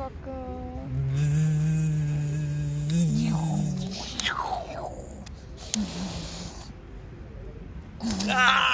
Paka. Ah!